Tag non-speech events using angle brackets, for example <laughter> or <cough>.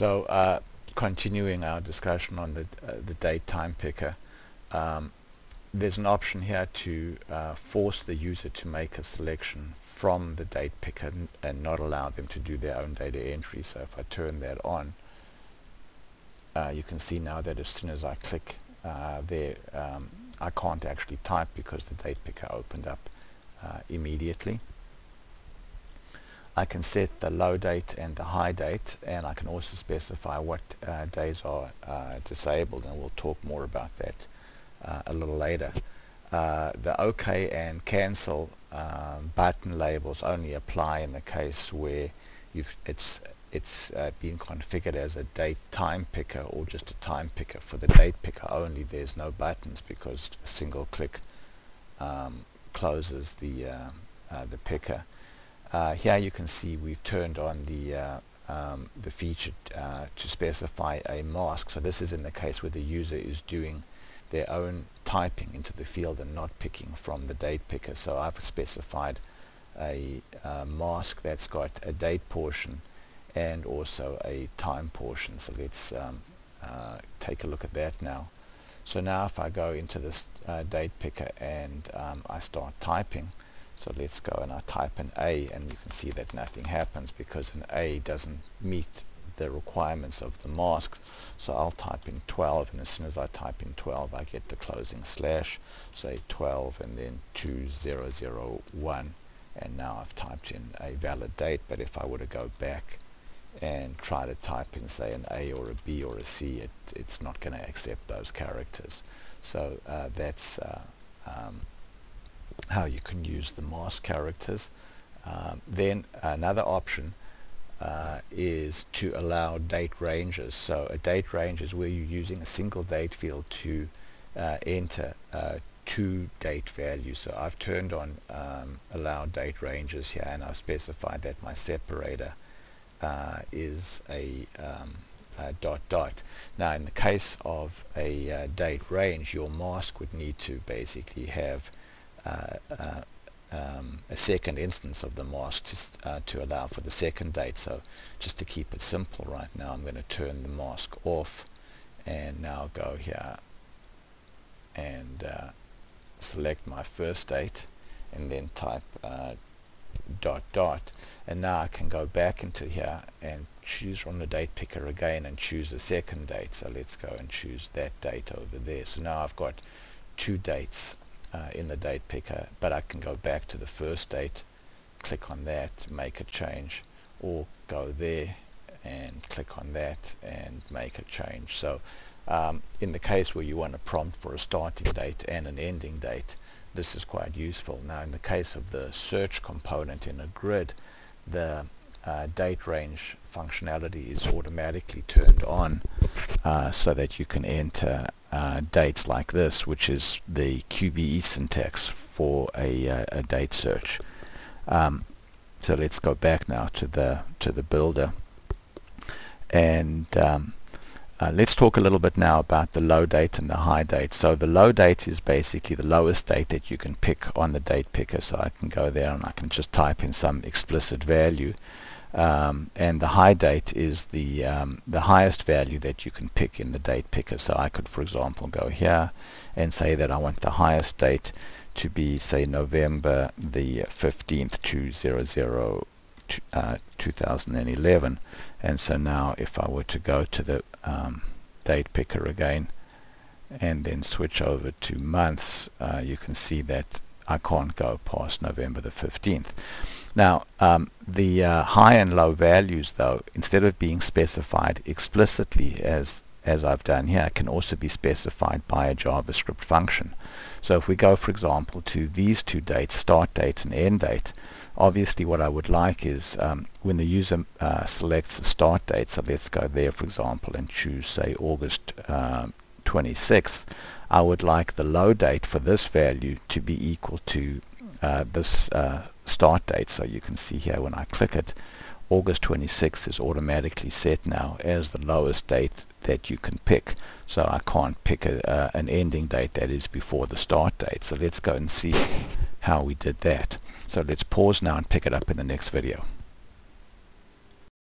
So uh, continuing our discussion on the, uh, the date time picker, um, there's an option here to uh, force the user to make a selection from the date picker and not allow them to do their own data entry. So if I turn that on, uh, you can see now that as soon as I click uh, there, um, I can't actually type because the date picker opened up uh, immediately. I can set the low date and the high date and I can also specify what uh, days are uh, disabled and we'll talk more about that uh, a little later. Uh, the OK and cancel um, button labels only apply in the case where it's it's uh, been configured as a date time picker or just a time picker for the date picker only there's no buttons because a single click um, closes the uh, the picker uh, here you can see we've turned on the uh, um, the feature uh, to specify a mask so this is in the case where the user is doing their own typing into the field and not picking from the date picker. So I've specified a, a mask that's got a date portion and also a time portion. So let's um, uh, take a look at that now. So now if I go into this uh, date picker and um, I start typing, so let's go and I type an A and you can see that nothing happens because an A doesn't meet the requirements of the masks. So I'll type in 12 and as soon as I type in 12 I get the closing slash, say 12 and then 2001 and now I've typed in a valid date but if I were to go back and try to type in say an A or a B or a C it, it's not going to accept those characters. So uh, that's uh, um, how you can use the mask characters. Um, then another option uh, is to allow date ranges. So a date range is where you're using a single date field to uh, enter uh, two date values. So I've turned on um, allow date ranges here and I've specified that my separator uh, is a, um, dot dot. Now in the case of a uh, date range your mask would need to basically have um, a second instance of the mask to, uh, to allow for the second date. So just to keep it simple right now, I'm going to turn the mask off and now go here and uh, select my first date and then type uh, dot dot. And now I can go back into here and choose from the date picker again and choose a second date. So let's go and choose that date over there. So now I've got two dates uh, in the date picker but I can go back to the first date click on that make a change or go there and click on that and make a change. So um, in the case where you want a prompt for a starting date and an ending date this is quite useful. Now in the case of the search component in a grid the uh, date range functionality is automatically turned on uh, so that you can enter uh, dates like this, which is the QBE syntax for a, uh, a date search. Um, so let's go back now to the to the builder, and um, uh, let's talk a little bit now about the low date and the high date. So the low date is basically the lowest date that you can pick on the date picker. So I can go there and I can just type in some explicit value um, and the high date is the um, the highest value that you can pick in the date picker. So I could for example go here and say that I want the highest date to be say November the 15th to 00 uh, 2011 and so now if I were to go to the um, date picker again and then switch over to months uh, you can see that I can't go past November the 15th now, um, the uh, high and low values, though, instead of being specified explicitly as as I've done here, can also be specified by a JavaScript function. So if we go, for example, to these two dates, start date and end date, obviously what I would like is um, when the user uh, selects the start date, so let's go there, for example, and choose, say, August um, 26th, I would like the low date for this value to be equal to uh, this uh, start date. So you can see here when I click it, August 26th is automatically set now as the lowest date that you can pick. So I can't pick a, uh, an ending date that is before the start date. So let's go and see <laughs> how we did that. So let's pause now and pick it up in the next video.